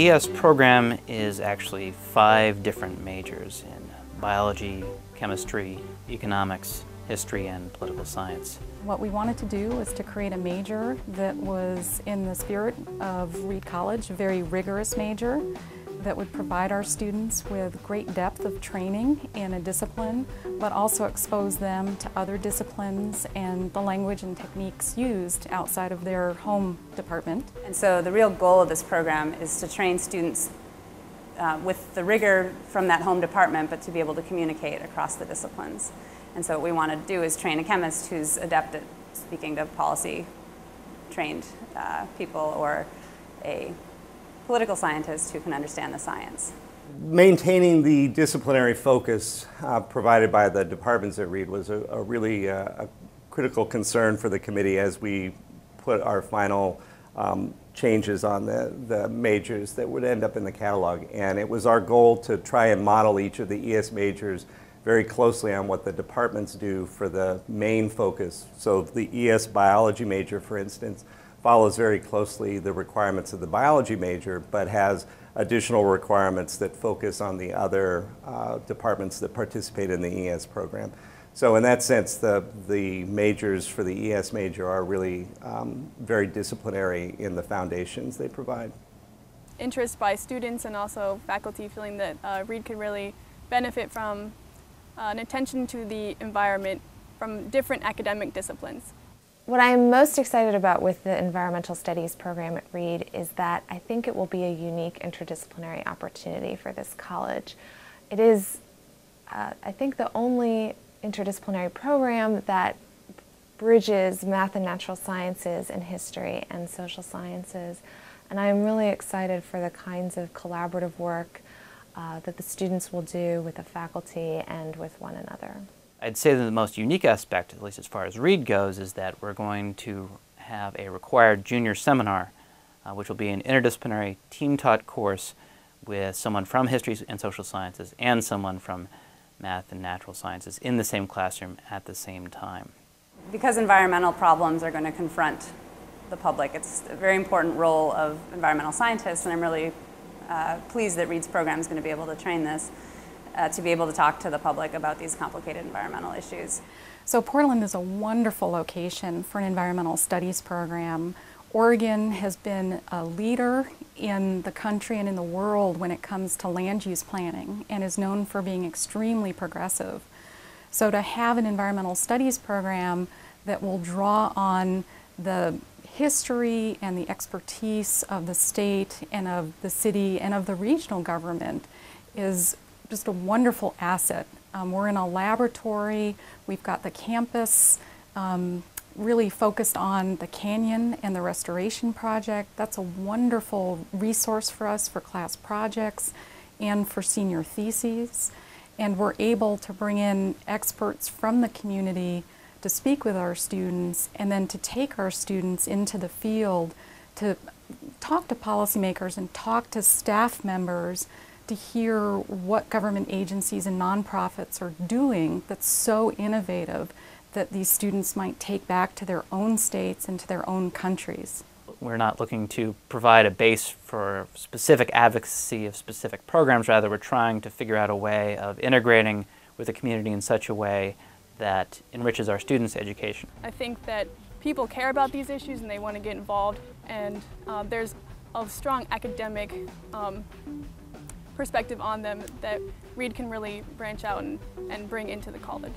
The ES program is actually five different majors in biology, chemistry, economics, history, and political science. What we wanted to do was to create a major that was in the spirit of Reed College, a very rigorous major that would provide our students with great depth of training in a discipline, but also expose them to other disciplines and the language and techniques used outside of their home department. And so the real goal of this program is to train students uh, with the rigor from that home department, but to be able to communicate across the disciplines. And so what we want to do is train a chemist who's adept at speaking to policy trained uh, people or a political scientist who can understand the science. Maintaining the disciplinary focus uh, provided by the departments at Reed was a, a really uh, a critical concern for the committee as we put our final um, changes on the, the majors that would end up in the catalog. And it was our goal to try and model each of the ES majors very closely on what the departments do for the main focus. So the ES biology major, for instance, follows very closely the requirements of the biology major, but has additional requirements that focus on the other uh, departments that participate in the ES program. So in that sense, the, the majors for the ES major are really um, very disciplinary in the foundations they provide. Interest by students and also faculty feeling that uh, Reed could really benefit from uh, an attention to the environment from different academic disciplines. What I'm most excited about with the Environmental Studies program at Reed is that I think it will be a unique interdisciplinary opportunity for this college. It is, uh, I think, the only interdisciplinary program that bridges math and natural sciences and history and social sciences. And I'm really excited for the kinds of collaborative work uh, that the students will do with the faculty and with one another. I'd say that the most unique aspect, at least as far as Reed goes, is that we're going to have a required junior seminar, uh, which will be an interdisciplinary team-taught course with someone from history and social sciences and someone from math and natural sciences in the same classroom at the same time. Because environmental problems are going to confront the public, it's a very important role of environmental scientists, and I'm really uh, pleased that Reed's program is going to be able to train this uh, to be able to talk to the public about these complicated environmental issues. So Portland is a wonderful location for an environmental studies program. Oregon has been a leader in the country and in the world when it comes to land use planning and is known for being extremely progressive. So to have an environmental studies program that will draw on the history and the expertise of the state and of the city and of the regional government is just a wonderful asset. Um, we're in a laboratory, we've got the campus um, really focused on the canyon and the restoration project. That's a wonderful resource for us for class projects and for senior theses. And we're able to bring in experts from the community to speak with our students and then to take our students into the field to talk to policymakers and talk to staff members to hear what government agencies and nonprofits are doing that's so innovative that these students might take back to their own states and to their own countries. We're not looking to provide a base for specific advocacy of specific programs, rather we're trying to figure out a way of integrating with the community in such a way that enriches our students' education. I think that people care about these issues and they want to get involved and uh, there's a strong academic um, perspective on them that Reed can really branch out and, and bring into the college.